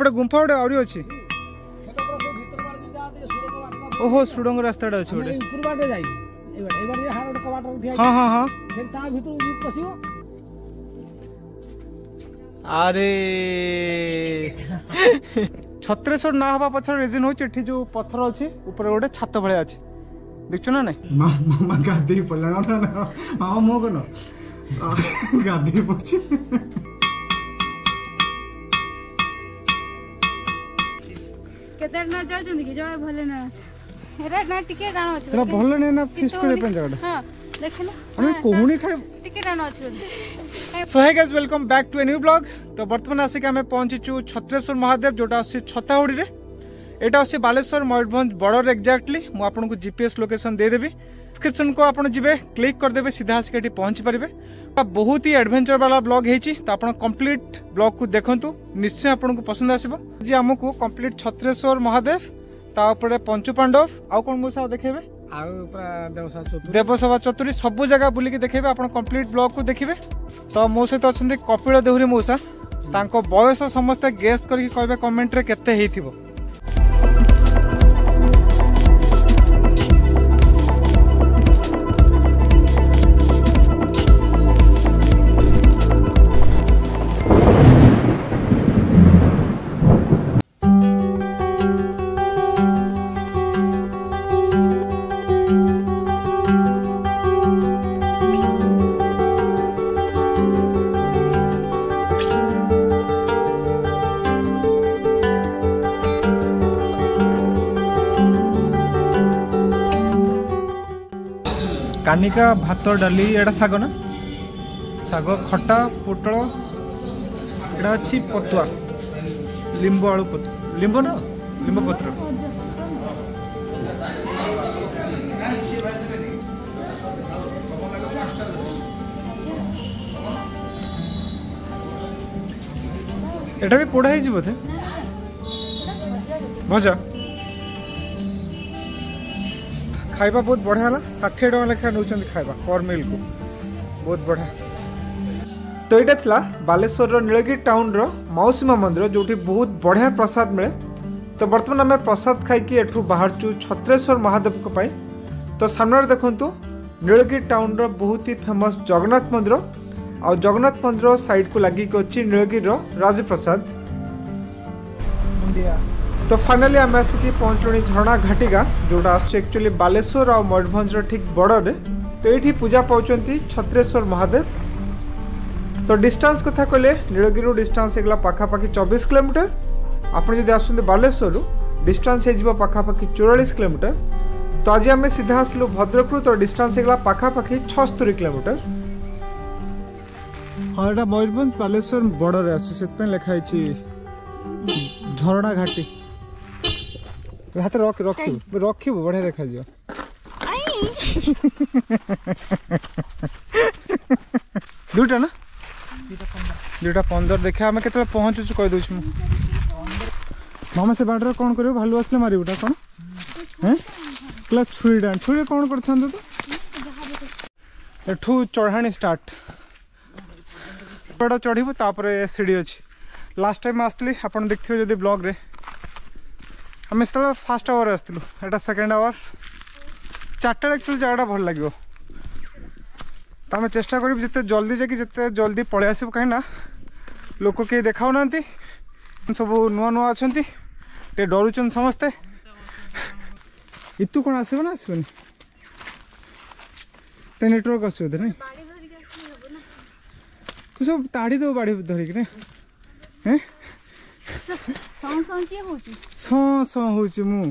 ଏପଟେ ଗୁମ୍ଫା ଗୋଟେ ଆହୁରି ଅଛି ଓହୋ ସୁଡ଼ଙ୍ଗ ରାସ୍ତାଟା ଅଛି ଗୋଟେ ହଁ ହଁ ହଁ ଆରେ ଛତ୍ରେଶ୍ୱର ନ ହେବା ପଛରେ ରିଜନ୍ ହେଉଛି ଏଠି ଯୋଉ ପଥର ଅଛି ଉପରେ ଗୋଟେ ଛାତ ଭଳିଆ ଅଛି দেখছো না গাধেই ପଡ଼ିଲା মামা মোহ কেন ଗାଧେଇ পড়ছে କେଦାରନାଥ ଯାଉଛନ୍ତି କି ଜୟ ଭୋଲେନାଥ ଏରା ନା ଟିକେ ଟାଣ ଅଛି ଏରା ଭୋଲେନାଥ ଫିଷ୍ଟ କରିବା ପାଇଁ ଜାଗାଟା ହଁ ଦେଖିଲୁ ଆମେ କୋହୁଣି ଖାଇ ଟିକେ ଟାଣ ଅଛି ବୋଲି so hey guys welcome back to a new blog তো বর্তমান আসিকি আমি পৌঁছিছু ছত্রেশ্বর মহাদেব যেটা আসছে ছতাহুড়ি এটা আসছে বালেশ্বর ময়ূরভঞ্জ বর্ডর এক্সাক্টলি মু আপনার জিপিএস লোকেসন দিয়ে দেবি डिस्क्रिप्शन को आप जी क्लिक करदे सीधा आसिक ये पहुँची पारे बहुत ही एडभेचर वाला ब्लग होती तो आप कम्प्लीट ब्लग को देखु निश्चय आपको पसंद आसो आज आमको कम्प्लीट छत्रेश्वर महादेव तापर पंचु पांडव आउ कौन मो देखेबे ଆଉ ପୁରା ଦେବସଭା ଚତୁରୀ ଦେବସଭା ଚତୁରୀ ସବୁ ଜାଗା ବୁଲିକି ଦେଖେଇବେ ଆପଣ କମ୍ପ୍ଲିଟ୍ ବ୍ଲଗ୍କୁ ଦେଖିବେ ତ ମୋ ସହିତ ଅଛନ୍ତି କପିଳ ଦେହୁରୀ ମଉସା ତାଙ୍କ ବୟସ ସମସ୍ତେ ଗେସ୍ କରିକି କହିବେ କମେଣ୍ଟରେ କେତେ ହେଇଥିବ କନିକା ଭାତ ଡାଲି ଏଇଟା ଶାଗ ନା ଶାଗ ଖଟା ପୋଟଳ ଏଇଟା ଅଛି ପତୁଆ ଲିମ୍ବ ଆଳୁ ଲିମ୍ବ ନା ଲିମ୍ବ ପତ୍ର ଏଇଟା ବି ପୋଡ଼ା ହେଇଛି ବୋଧେ ଭଜା ଖାଇବା ବହୁତ ବଢ଼ିଆ ହେଲା ଷାଠିଏ ଟଙ୍କା ଲେଖା ନେଉଛନ୍ତି ଖାଇବା ପର୍ ମିଲ୍କୁ ବହୁତ ବଢ଼ିଆ ତ ଏଇଟା ଥିଲା ବାଲେଶ୍ୱରର ନୀଳଗିରି ଟାଉନର ମାଉସୀମା ମନ୍ଦିର ଯେଉଁଠି ବହୁତ ବଢ଼ିଆ ପ୍ରସାଦ ମିଳେ ତ ବର୍ତ୍ତମାନ ଆମେ ପ୍ରସାଦ ଖାଇକି ଏଠୁ ବାହାରୁଛୁ ଛତ୍ରେଶ୍ୱର ମହାଦେବଙ୍କ ପାଇଁ ତ ସାମ୍ନାରେ ଦେଖନ୍ତୁ ନୀଳଗିରି ଟାଉନର ବହୁତ ହି ଫେମସ୍ ଜଗନ୍ନାଥ ମନ୍ଦିର ଆଉ ଜଗନ୍ନାଥ ମନ୍ଦିର ସାଇଡ଼କୁ ଲାଗିକି ଅଛି ନୀଳଗିରିର ରାଜପ୍ରସାଦ তো ফাইনালি আমি আসিকি পঞ্চণী ঝরণা ঘাটিকা যেটা আসছে একচুয়ালি বালেশ্বর আর ময়ূরভঞ্জর ঠিক বর্ডরে তো এইটি পূজা পাচ্ছেন ছত্রেশ্বর মহাদেব তো ডিস্টান্স কথা কলে নীলগিরি ডিস্টান্স হয়ে পাখাপাখি চবিশ কিলোমিটার আপনার যদি আসছেন বালেশ্বর ডিস্টান্স হয়ে পাখাপাখি চৌরাশ কিলোমিটার তো আজ আমি সিধা আসলু ভদ্রকু তো ডিস্টান্স হয়ে পাখাপাখি ছস্তরি কিলোমিটার ହଁ ଏଇଟା ମୟୂରଭଞ୍ଜ ବାଲେଶ୍ୱର ବର୍ଡ଼ରରେ ଆସୁଛି ସେଥିପାଇଁ ଲେଖା ହେଇଛି ଝରଣା ଘାଟି हाथ रख रख रख बढ़िया देखा जो दुटा ना दुटा पंदर देखा आम कत पहुँचु कहीदे मामा से बाटर कौन कर भालू आसने मारा कौन है छुरी डाँ छुरी कौन कर चढ़ाणी स्टार्ट चढ़ सीढ़ी अच्छी लास्ट टाइम आसली आप देखिए ब्लग्रे আমি সেতবে ফার্স্ট আওয়ার আসলু এটা সেকেন্ড আওয়ার চারটার একচুয়ালি জায়গাটা ভাল লাগবে তো আমি চেষ্টা করবি যেতে জলদি যাই যেতে জলদি পড়ে আসবু কিনা লোক কে দেখাও না সব নূয়া নূয়া অনেক टे डरुन समस्ते इतु कौन आसो ना आसोनी तो नेटवर्क आसो बोधे ना तू सब ताड़ी दो बाड़ी धरिक ସନ୍ସନ୍ସିଏ ହେଉଛି ସଁ ସଁ ହେଉଛି ମୁଁ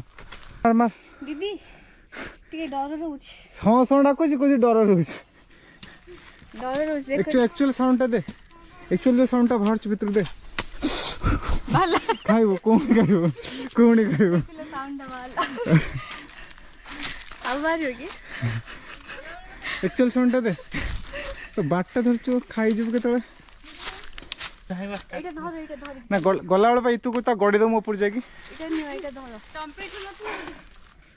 ଦିଦି ଟିକେ ଡର ରହୁଛି ସଁ ସଁ ଡାକୁଛି କହୁଛି ଡର ରହୁଛି ଡର ରହୁଛି ଆକ୍ଚୁଆଲି ସାଉଣ୍ଡଟା ଦେ ଆକ୍ଚୁଆଲି ଯେଉଁ ସାଉଣ୍ଡଟା ବାହାରୁଛି ଭିତରୁ ଦେ ଖାଇବ କଣ ଖାଇବ କଣ ଖାଇବ ଆଉ ବାହାରିବ କି ଆକ୍ଚୁଆଲି ସାଉଣ୍ଡଟା ଦେ ବାଟଟା ଧରିଛୁ ଖାଇଯିବୁ କେତେବେଳେ না গলাবেল পা ইতুকু তা গড়ি দমু উপর যাকি এটা নিও এটা ধরো টম্পেটু নতু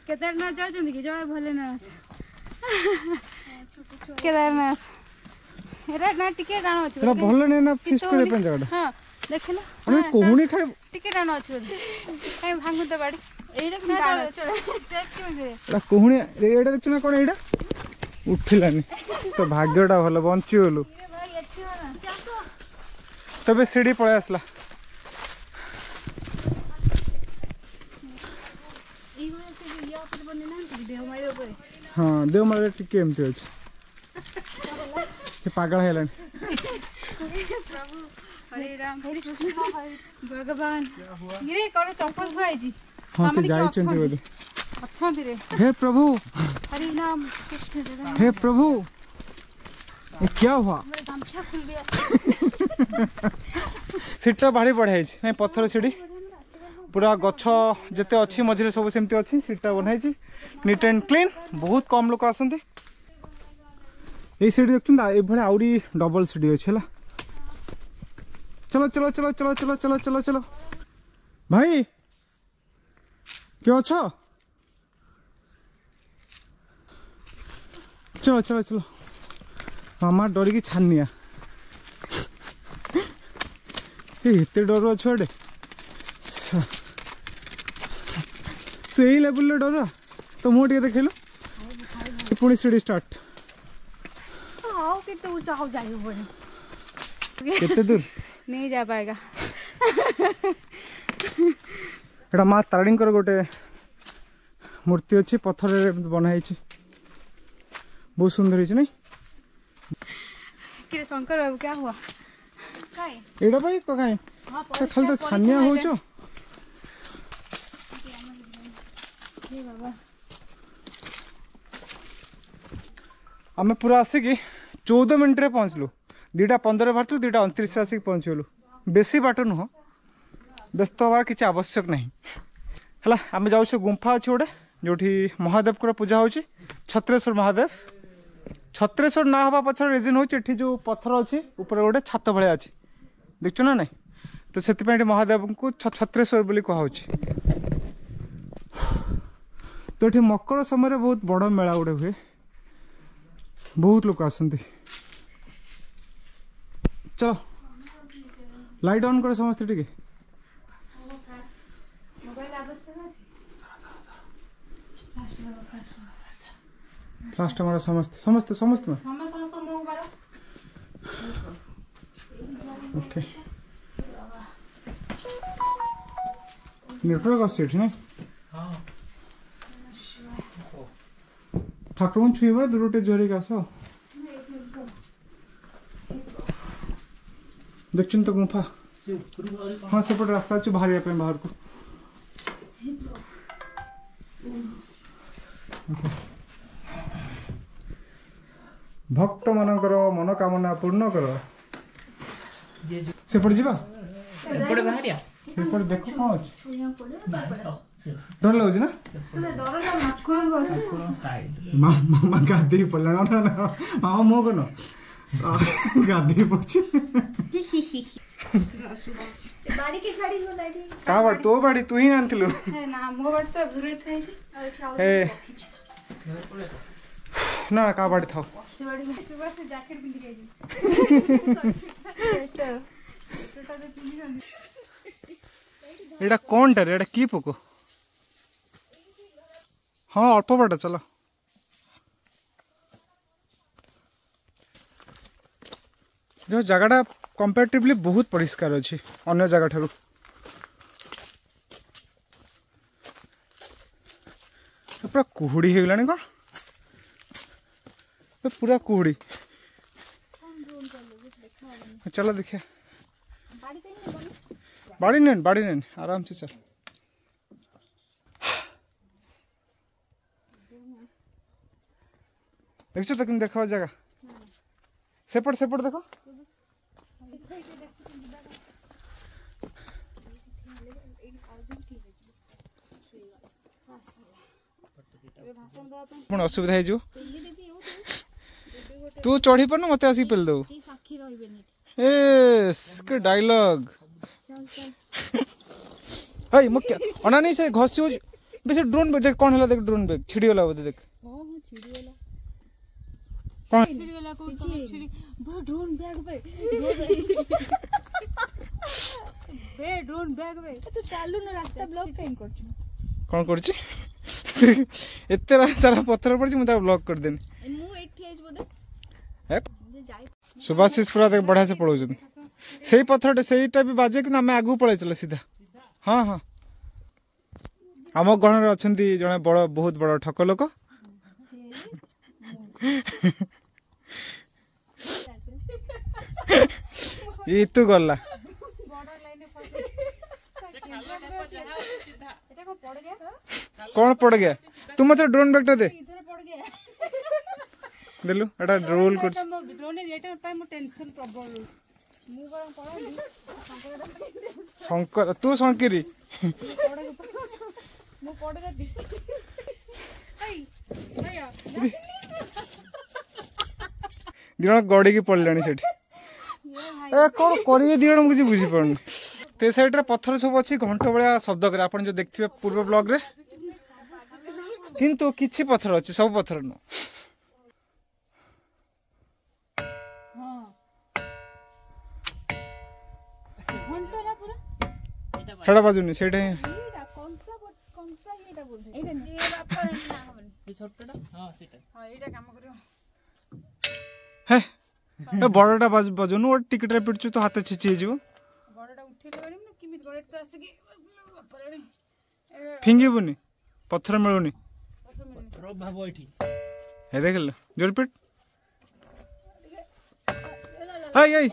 কেদারনাথ যাওছেন কি জয় ভোলেনাথ কেদারনাথ এরা না টিকে টান আছে না ভোলে নে না ফিস করে পেন জায়গাটা হ্যাঁ দেখিল আমি কোহুনি খাই টিকে টান আছে বলে কাই ভাঙু তো ভাগ্যটা ভালো বঞ্চি হলো तबे सीढ़ी पड़े आसला हाँ देवमाळ टिके एमती अच्छे से पागल है भगवान ये कौन चंपल तो बोले हे प्रभु कृष्ण हे प्रभु ये क्या हुआ गमछा खुल गया সিটটা ভারি বড় হয়েছে না পথর সিঁড়ি পুরা গছ যেতে অছি মঝিরে সব সেমতি অছি সিটটা বনা হয়েছে নিট অ্যান্ড ক্লিন বহুত কম লোক আসন্তি এই সিঁড়ি দেখছেন এইভাবে আহরি ডবল সিঁড়ি অছে হল চলো চলো চলো চলো চলো চলো চলো চলো ভাই কে অছ চলো চলো চলো মামা ডরিকি ছাড়নিয়া ଏତେ ଡରୁଆ ଛୁଆଟେ ତୁ ଏଇ ଲେବୁଲରେ ଡରୁଆ ତ ମୁଁ ଟିକେ ଦେଖେଇଲୁ ପୁଣି ସିଡ଼ି ଷ୍ଟାର୍ଟ ଆଉ କେତେ ଉଚ୍ଚା ହଉ ଯାଇ ହବନି କେତେ ଦୂର ନେଇ ଯା ପାଏଗା ଏଇଟା ମା ତାରିଣୀଙ୍କର ଗୋଟେ ମୂର୍ତ୍ତି ଅଛି ପଥରରେ ବନା ହେଇଛି ବହୁତ ସୁନ୍ଦର ହେଇଛି ନାଇଁ କିରେ ଶଙ୍କର ବାବୁ କ୍ୟା ହୁଆ ଏଇଟା ପାଇଁ କାହିଁ ଖାଲି ତ ଛାନିଆ ହଉଛ ଆମେ ପୁରା ଆସିକି ଚଉଦ ମିନିଟ୍ରେ ପହଞ୍ଚିଲୁ ଦୁଇଟା ପନ୍ଦର ବାହାରିଥିଲୁ ଦୁଇଟା ଅଣତିରିଶରେ ଆସିକି ପହଞ୍ଚିଗଲୁ ବେଶୀ ବାଟ ନୁହଁ ବ୍ୟସ୍ତ ହେବାର କିଛି ଆବଶ୍ୟକ ନାହିଁ ହେଲା ଆମେ ଯାଉଛୁ ଗୁମ୍ଫା ଅଛି ଗୋଟେ ଯେଉଁଠି ମହାଦେବଙ୍କର ପୂଜା ହେଉଛି ଛତ୍ରେଶ୍ୱର ମହାଦେବ ଛତ୍ରେଶ୍ୱର ନା ହେବା ପଛର ରିଜନ୍ ହେଉଛି ଏଠି ଯେଉଁ ପଥର ଅଛି ଉପରେ ଗୋଟେ ଛାତ ଭଳିଆ ଅଛି দেখছো না নাই তো ସେଥିପାଇଁ ଏଠି ମହାଦେବଙ୍କୁ ଛତ୍ରେଶ୍ୱର ବୋଲି କୁହାହେଉଛି ତ ଏଠି ମକର ସମୟରେ ବହୁତ ବଡ଼ ମେଳା ଗୋଟେ ହୁଏ ବହୁତ ଲୋକ ଆସନ୍ତି ଚଲ ଲାଇଟ୍ ଅନ୍ କର ସମସ୍ତେ ଟିକେ ଫ୍ଲାସ୍ ଟମାଟୋ ସମସ୍ତେ ସମସ୍ତେ ସମସ୍ତେ Network of seat, né? हाँ. छुई हुआ दुरुटे जोरी का सो. दक्षिण तक गुफा. हाँ से रास्ता चु बाहर यहाँ पे बाहर को. भक्त मानकर मनोकामना पूर्ण कर। सेपट जीवा। सेपट ସେପଟେ ଦେଖ କ'ଣ ଅଛି ଡର ଲାଗୁଛି ନା ମାମା ଗାଧେଇ ପଡ଼ିଲା ନା ମାମା ମୁହଁ କନ ଗାଧେଇ ପଡ଼ୁଛି କା ବାଡ଼ି ତୋ ବାଡ଼ି ତୁ ହିଁ ଆଣିଥିଲୁ না কা বাড়ি থাও জ্যাকেট एटा कौन टा रे की पोको हाँ अल्प बाट चल जो जगाटा कंपेटिवली बहुत परिष्कार अच्छे अगर जगह ठार पूरा कुहड़ी होगा कौन तो पूरा कुहड़ी चल देखिए बाड़ी नहीं बाड़ी नहीं आराम से चल देखो तो तुम जगह सेपट सेपट देखो ପୁଣି ଅସୁବିଧା ହେଇଯିବ ତୁ ଚଢି ପାରୁନୁ ମତେ ଆସିକି ପେଲି ଦବୁ ଏ हाय मक्के अनानि से घसी बेसे ड्रोन बैग देख कौन हला देख ड्रोन बैग छिड़ी वाला बोधे देख कौन कौन कर बे ड्रोन बैग बे सारा पत्थर पड़छि मु ता ब्लॉक कर देने मु एठी आइज बोधे सुभाशिष पूरा देख बढ़िया से पढ़ौ ସେଇ ପଥରଟା ସେଇଟା ବି ବାଜେ କିନ୍ତୁ ଆମେ ଆଗକୁ ପଳେଇଥିଲେ ସିଧା ହଁ ହଁ ଆମ ଗଣରେ ଅଛନ୍ତି ଜଣେ ବଡ଼ ବହୁତ ବଡ଼ ଠକ ଲୋକ ଇତୁ ଗଲା କ'ଣ ପଡ଼ଗା ତୁ ମତେ ଡ୍ରୋନ୍ ବ୍ୟାଗ୍ଟା ଦେ ଦେଲୁ ଏଇଟା ରୋଲ୍ କରୁଛି ଶଙ୍କର ତୁ ଶଙ୍କିରି ଦି ଜଣ ଗଡ଼ିକି ପଡ଼ିଲାଣି ସେଠି ଏ କ'ଣ କରିବେ ଦି ଜଣ ମୁଁ କିଛି ବୁଝିପାରୁନି তে সাইডটা পথর সব অছি ঘন্ট ভা শব্দ করে আপনার যে দেখবে পূর্ব ব্লগ্রে কিন্তু কিছু পথর অছি সব পথর নু সেটা বাজুনি সেটা হ্যাঁ বড়টা বাজুনু ওর টিকিটরে পিটছু তো হাতে ছিচি হয়ে বড়টা উঠেলে বেড়ি না কিমিত গড়ে তো আসি কি ফিঙ্গিবুনি পথর মিলুনি পথর ভাব এটি হে দেখল জোর পিট এই এই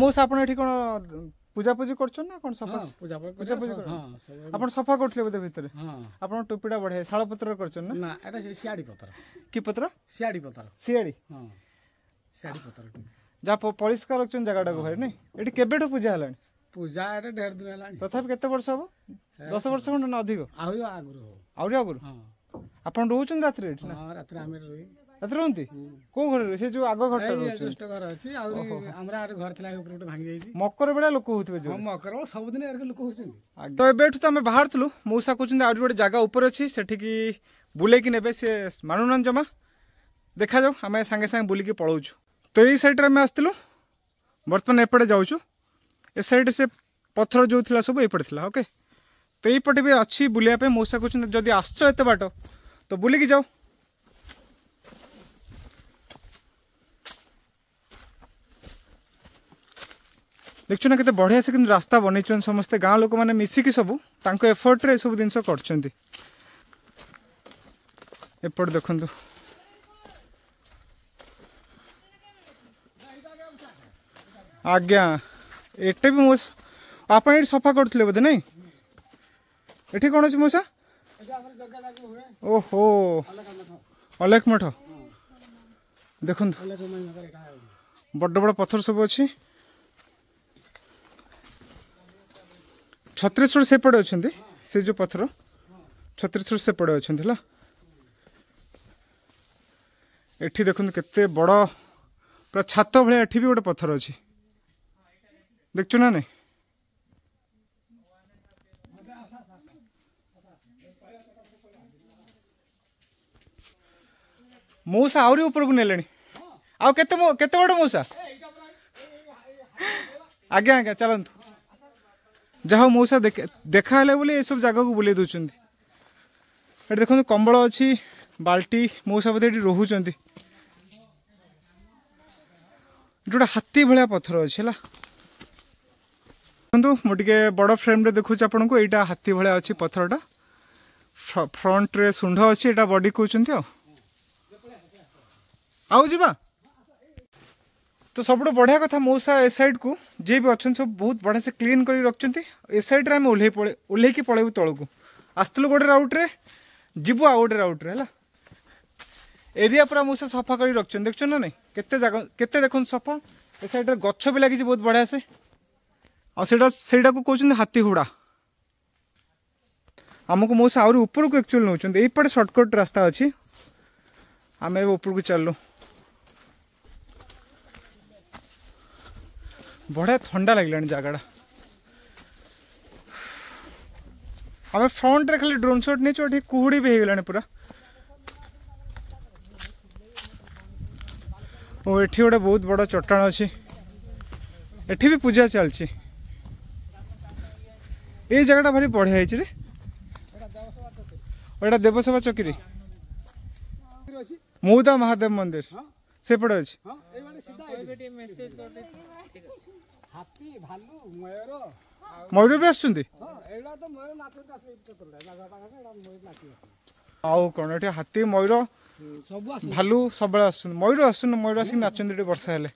ମୁଁ ଆପଣ ଏଠି କ'ଣ ପୂଜାପୂଜି କରୁଛନ୍ତି ନା କ'ଣ ସଫା ପୂଜାପୂଜି ଆପଣ ସଫା କରୁଥିଲେ ବୋଧେ ଭିତରେ ଆପଣ ଟୋପିଟା ବଢିଆ ଶାଳ ପତ୍ର କରୁଛନ୍ତି ନା ଏଇଟା ସିଆଡି ପତ୍ର କି ପତ୍ର ସିଆଡି ପତ୍ର ସିଆଡି ସିଆଡି ପତ୍ର ଯାହା ପରିଷ୍କାର ରଖୁଛନ୍ତି ଜାଗାଟାକୁ ଭାଇ ନାଇଁ ଏଠି କେବେଠୁ ପୂଜା ହେଲାଣି ପୂଜା ଏଇଟା ଦେଢ ଦିନ ହେଲାଣି ତଥାପି କେତେ ବର୍ଷ ହବ ଦଶ ବର୍ଷ ଖଣ୍ଡେ ନା ଅଧିକ ଆହୁରି ଆଗରୁ ଆହୁରି ଆଗରୁ ଆପଣ ରହୁଛନ୍ତି ରାତିରେ ଏଠି ରାତିରେ ଆମେ ରହିବୁ ରାତିରେ ରହନ୍ତି କୋଉ ଘରେ ସେ ଯୋଉ ଆଗ ଘରଟା ଜ୍ୟେଷ୍ଠ ଘର ଅଛି ଆଉ ଆମର ଆର ଘର ଥିଲା ଉପରେ ଗୋଟେ ଭାଙ୍ଗି ଯାଇଛି ମକର ବେଳେ ଲୋକ ହଉଥିବେ ଯୋଉ ମକର ସବୁଦିନ ଏରକ ଲୋକ ହଉଛନ୍ତି ତ ଏବେଠୁ ତ ଆମେ ବାହାରୁଥିଲୁ ମଉସା କହୁଛନ୍ତି ଆହୁରି ଗୋଟେ ଜାଗା ଉପରେ ଅଛି ସେଠିକି ବୁଲେଇକି ନେବେ ସେ ମାନୁନାହାନ୍ତି ଜମା ଦେଖାଯାଉ ଆମେ ସାଙ୍ଗେ ସାଙ୍ଗେ ବୁଲିକି ପଳଉଛୁ ତ ଏଇ ସାଇଡ଼୍ରେ ଆମେ ଆସିଥିଲୁ ବର୍ତ୍ତମାନ ଏପଟେ ଯାଉଛୁ ଏ ସାଇଡ଼୍ ସେ ପଥର ଯୋଉ ଥିଲା ସବୁ ଏଇପଟେ ଥିଲା ଓକେ ତ ଏଇପଟେ ବି ଅଛି ବୁଲିବା ପାଇଁ ମଉସା କହୁଛନ୍ତି ଯଦି ଆସୁଛ ଏତେ ବାଟ ତ ବୁଲିକି ଯାଉ দেখছু না কেতে বঢ়িয়া সে কিন্তু রাস্তা বনাইছেন সমস্ত গাঁ লোক মানে মিশিকি সবু তাঙ্ক এফর্টরে এসব জিনিস করছেন এপট দেখুন আজ্ঞা এটা বি মূষ এটি সফা করলে বোধে নাই এটি কোণ আছে মূষা ওহো অলেখ মঠ দেখুন বড় বড় পথর সব অছি ଛତ୍ରେଶ୍ୱର ସେପଟେ ଅଛନ୍ତି ସେ ଯେଉଁ ପଥର ଛତ୍ରେଶ୍ୱର ସେପଟେ ଅଛନ୍ତି ହେଲା ଏଠି ଦେଖନ୍ତୁ କେତେ ବଡ଼ ପୁରା ଛାତ ଭଳିଆ ଏଠି ବି ଗୋଟେ ପଥର ଅଛି ଦେଖଛୁ ନା ନାଇଁ ମଉସା ଆହୁରି ଉପରକୁ ନେଲେଣି ଆଉ କେତେ କେତେ ବଡ଼ ମଉସା ଆଜ୍ଞା ଆଜ୍ଞା ଚାଲନ୍ତୁ যা হোক মৌসা দেখা হলে বলে এসব জায়গাকে বুলাই দেউছেন এটি দেখুন কম্বল অছি বাল্টি মৌসা বোধে এটি রহুচার ଯୋଉଟା ହାତୀ ଭଳିଆ ପଥର ଅଛି ହେଲା ଦେଖନ୍ତୁ ମୁଁ ଟିକେ ବଡ଼ ଫ୍ରେମ୍ରେ ଦେଖୁଛି ଆପଣଙ୍କୁ ଏଇଟା ହାତୀ ଭଳିଆ ଅଛି ପଥରଟା ଫ୍ରଣ୍ଟରେ ଶୁଣ୍ଢ ଅଛି ଏଇଟା ବଡ଼ି କହୁଛନ୍ତି ଆଉ ଆଉ ଯିବା तो सब बढ़िया कथ मऊसा ए सैड को जे भी अच्छा सब बहुत बढ़िया से क्लीन कर रखते ए सैड्रे आम ओह्ल ओह्ल पलू तल को आसलु गोटे राउट्रे जीव आ गोटे राउट्रे एरिया पूरा मऊसा सफा कर रखें देखो ना नहीं के देख सफा ए सैड्रे गछ भी बहुत बढ़िया से आईटा से कौन हाथी घोड़ा आमको मऊसा आरोप एक्चुअल नौ ये सर्टकट रास्ता अच्छी आम एपरकू चलू ବଢ଼ିଆ ଥଣ୍ଡା ଲାଗିଲାଣି ଜାଗାଟା ଆମେ ଫ୍ରଣ୍ଟରେ ଖାଲି ଡ୍ରୋନ୍ ସଟ୍ ନେଇଛୁ ଏଠି କୁହୁଡ଼ି ବି ହେଇଗଲାଣି ପୁରା ଓ ଏଠି ଗୋଟେ ବହୁତ ବଡ଼ ଚଟାଣ ଅଛି ଏଠି ବି ପୂଜା ଚାଲିଛି ଏଇ ଜାଗାଟା ଭାରି ବଢ଼ିଆ ହେଇଛି ରେ ଏଇଟା ଦେବସଭା ଚକିରି ମଉଦା ମହାଦେବ ମନ୍ଦିର ସେପଟେ ଅଛି ହାତୀ ଭାଲୁ ମୟୂର ମୟୂର ବି ଆସୁଛନ୍ତି ଆଉ କ'ଣ ଏଠି ହାତୀ ମୟୂର ଭାଲୁ ସବୁବେଳେ ଆସୁଛନ୍ତି ମୟୂର ଆସୁଛନ୍ତି ମୟୂର ଆସିକି ନାଚନ୍ତି ଏଠି ବର୍ଷା ହେଲେ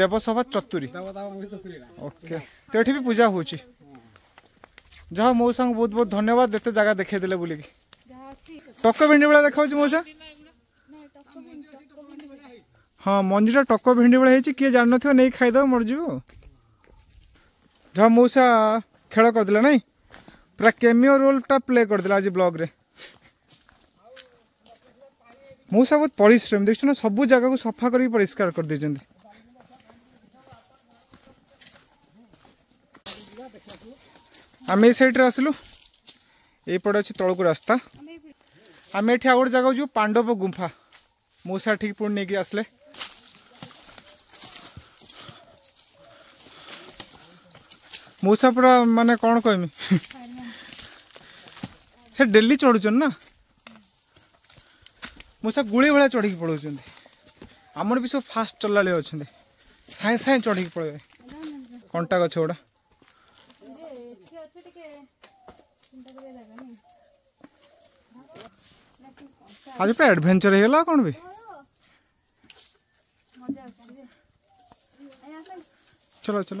ଦେବସଭା ଚତୁରୀ ଓକେ ତ ଏଠି ବି ପୂଜା ହେଉଛି ଯାହା ମଉସାଙ୍କୁ ବହୁତ ବହୁତ ଧନ୍ୟବାଦ ଏତେ ଜାଗା ଦେଖେଇଦେଲେ ବୁଲିକି ଟକ ଭେଣ୍ଡି ଭଳିଆ ଦେଖାଉଛି ମଉସା ହଁ ମଞ୍ଜିଟା ଟକ ଭେଣ୍ଡି ଭଳିଆ ହେଇଛି କିଏ ଜାଣିନଥିବ ନେଇ ଖାଇଦେବ ମରିଯିବ ଯାହା ମଉସା ଖେଳ କରିଦେଲା ନାଇଁ ପୁରା କେମିଓ ରୋଲ୍ଟା ପ୍ଲେ କରିଦେଲା ଆଜି ବ୍ଲଗ୍ରେ ମଉସା ବହୁତ ପରିଶ୍ରମ ଦେଖିଛୁ ନା ସବୁ ଜାଗାକୁ ସଫା କରିକି ପରିଷ୍କାର କରିଦେଇଛନ୍ତି ଆମେ ଏଇ ସାଇଡ଼୍ରେ ଆସିଲୁ ଏଇପଟେ ଅଛି ତଳକୁ ରାସ୍ତା ଆମେ ଏଠି ଆଉ ଗୋଟେ ଜାଗାକୁ ଯିବୁ ପାଣ୍ଡବ ଗୁମ୍ଫା ମଉସା ଠିକ୍ ପୁଣି ନେଇକି ଆସିଲେ ମୂଷା ପୁରା ମାନେ କ'ଣ କହିମି ସେ ଡେଲି ଚଢ଼ୁଛନ୍ତି ନା ମୂଷା ଗୁଳି ଭଳିଆ ଚଢ଼ିକି ପଳାଉଛନ୍ତି ଆମର ବି ସବୁ ଫାଷ୍ଟ ଚଲାଳି ଅଛନ୍ତି ସାଙ୍ଗେ ସାଙ୍ଗେ ଚଢ଼ିକି ପଳାଇବେ କଣ୍ଟା ଗଛ ଗୁଡ଼ା ଆଜି ପୁରା ଆଡ଼ଭେଞ୍ଚର ହେଇଗଲା କ'ଣ ବି ଚଲ ଚଲ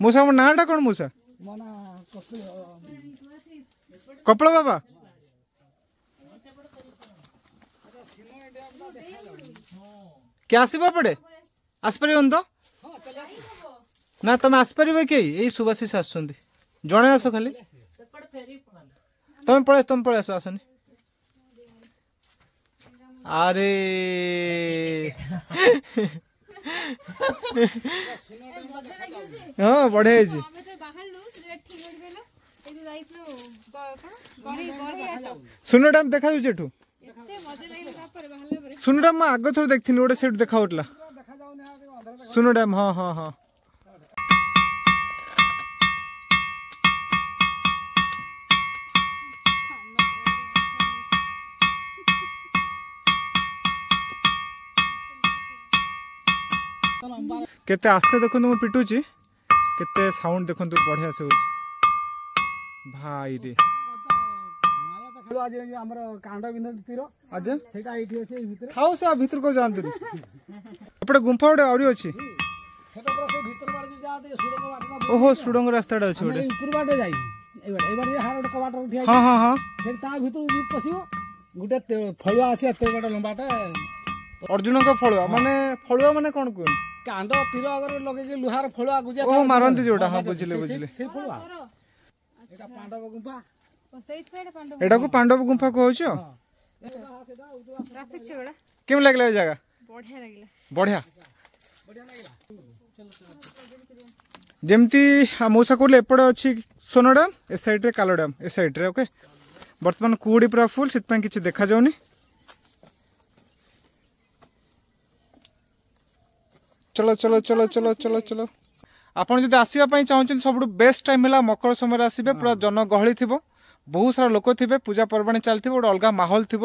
ମୂଷା ମୋ ନାଁଟା କ'ଣ ମୂଷା କପିଳ ବାବା କିଏ ଆସିବ ଏପଟେ ଆସିପାରିବନି ତ ନା ତମେ ଆସିପାରିବ କି ଏଇ ସୁବାଶିଷ ଆସୁଛନ୍ତି ଜଣେ ଆସ ଖାଲି ତମେ ପଳେଇ ତମେ ପଳେଇ ଆସ ଆସନି ଆରେ ହଁ ବଢିଆ ହେଇଛି ସୁନଟା ଦେଖାଯାଉଛି ଏଠୁ ସୁନଟା ମୁଁ ଆଗ ଥର ଦେଖିଥିଲି ଗୋଟେ ସେଠୁ ଦେଖା ହଉଥିଲା ସୁନଟା ହଁ ହଁ ହଁ କେତେ ଆସ୍ତେ ଦେଖନ୍ତୁ ମୁଁ ପିଟୁଛି କେତେ ସାଉଣ୍ଡ ଦେଖନ୍ତୁ ବଢ଼ିଆ ଶୁଭୁଛି ଭାଇରେ ଆମର କାଣ୍ଡ ବିନ୍ଧନ୍ତି ତୀର ଆଜ୍ଞା ସେଇଟା ଏଇଠି ଅଛି ଥାଉ ସେ ଭିତରକୁ ଯାଆନ୍ତୁନି ଏପଟେ ଗୁମ୍ଫା ଗୋଟେ ଆହୁରି ଅଛି ଓହୋ ସୁଡ଼ଙ୍ଗ ରାସ୍ତାଟା ଅଛି ଗୋଟେ ଉପରବାଟେ ଯାଇ ହଁ ହଁ ହଁ ତା ଭିତରକୁ ପଶିବ ଗୋଟେ ଫଳୁଆ ଅଛି ଏତେ ଗୋଟେ ଲମ୍ବାଟା ଅର୍ଜୁନଙ୍କ ଫଳୁଆ ମାନେ ଫଳୁଆ ମାନେ କ'ଣ କୁହନ୍ତି କାଣ୍ଡ ତୀର ଆଗରେ ଲଗେଇକି ଲୁହାର ଫଳୁଆ ଗୁଜା ଓ ମାରନ୍ତି ଯୋଉଟା ହଁ ବୁଝିଲେ ବୁଝିଲେ ସେ ଫଳୁଆ ଏଟା ପାଣ୍ଡବ ଗୁମ୍ଫା ଏଟାକୁ ପାଣ୍ଡବ ଗୁମ୍ଫା କହୁଛ କେମିତି ଲାଗିଲା ଏ ଜାଗା ବଢିଆ ଯେମିତି ମଉସା କହିଲେ ଏପଟେ ଅଛି ସୋନ ଡ୍ୟାମ୍ ଏ ସାଇଡ୍ରେ କାଲ ଡ୍ୟାମ୍ ଏ ସାଇଡ୍ରେ ଓକେ ବର୍ତ୍ତମାନ କୁହୁଡ଼ି ପୁରା ଫୁଲ୍ ସେଥିପାଇଁ କିଛି ଦେଖାଯାଉନି चलो चलो चलो चलो चलो चलो ଆପଣ ଯଦି ଆସିବା ପାଇଁ ଚାହୁଁଛନ୍ତି ସବୁଠୁ ବେଷ୍ଟ ଟାଇମ୍ ହେଲା ମକର ସମୟରେ ଆସିବେ ପୁରା ଜନଗହଳି ଥିବ ବହୁତ ସାରା ଲୋକ ଥିବେ ପୂଜାପର୍ବାଣୀ ଚାଲିଥିବ ଗୋଟେ ଅଲଗା ମାହୋଲ ଥିବ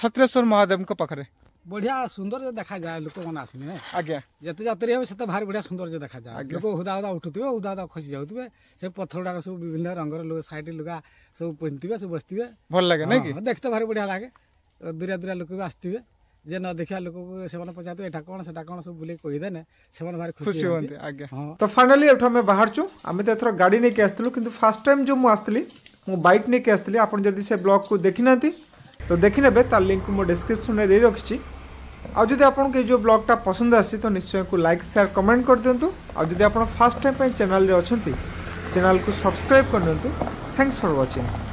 ଛତ୍ରେଶ୍ୱର ମହାଦେବଙ୍କ ପାଖରେ ବଢିଆ ସୌନ୍ଦର୍ଯ୍ୟ ଦେଖାଯାଏ ଲୋକମାନେ ଆସିଲେ ଆଜ୍ଞା ଯେତେ ଯାତ୍ରୀ ହେବେ ସେତେ ଭାରି ବଢିଆ ସୌନ୍ଦର୍ଯ୍ୟ ଦେଖାଯାଏ ଲୋକ ହୁଦା ହୁଦା ଉଠୁଥିବେ ହୁଦା ହୁଦା ଖସି ଯାଉଥିବେ ସେ ପଥର ଗୁଡାକ ସବୁ ବିଭିନ୍ନ ରଙ୍ଗର ଲୋକ ସାଇଡ୍ ଲୁଗା ସବୁ ପିନ୍ଧିଥିବେ ସବୁ ବସିଥିବେ ଭଲ ଲାଗେ ନାଇଁ କି ଦେଖିତେ ଭାରି ବଢିଆ ଲାଗେ ଦୂରିଆ ଦୂରିଆ ଲୋକ ବି ଆସିଥିବେ ଯେ ନ ଦେଖିବା ଲୋକକୁ ସେମାନେ ପଚାରନ୍ତୁ ଏଇଟା କ'ଣ ସେଟା କ'ଣ ସବୁ ବୁଲେଇ କହିଦେନେ ସେମାନେ ଭାରି ଖୁସି ହୁଅନ୍ତି ଆଜ୍ଞା ହଁ ତ ଫାଇନାଲି ଏଠୁ ଆମେ ବାହାରୁଛୁ ଆମେ ତ ଏଥର ଗାଡ଼ି ନେଇକି ଆସିଥିଲୁ କିନ୍ତୁ ଫାର୍ଷ୍ଟ ଟାଇମ୍ ଯେଉଁ ମୁଁ ଆସିଥିଲି ମୁଁ ବାଇକ୍ ନେଇକି ଆସିଥିଲି ଆପଣ ଯଦି ସେ ବ୍ଲଗ୍କୁ ଦେଖିନାହାନ୍ତି ତ ଦେଖିନେବେ ତା ଲିଙ୍କ୍ ମୁଁ ଡିସ୍କ୍ରିପ୍ସନ୍ରେ ଦେଇ ରଖିଛି ଆଉ ଯଦି ଆପଣଙ୍କୁ ଏଇ ଯେଉଁ ବ୍ଲଗ୍ଟା ପସନ୍ଦ ଆସିଛି ତ ନିଶ୍ଚୟକୁ ଲାଇକ୍ ସେୟାର କମେଣ୍ଟ କରିଦିଅନ୍ତୁ ଆଉ ଯଦି ଆପଣ ଫାର୍ଷ୍ଟ ଟାଇମ୍ ପାଇଁ ଚ୍ୟାନେଲ୍ରେ ଅଛନ୍ତି ଚ୍ୟାନେଲ୍କୁ ସବସ୍କ୍ରାଇବ୍ କରିଦିଅନ୍ତୁ ଥ୍ୟାଙ୍କସ୍ ଫର୍ ୱାଚିଂ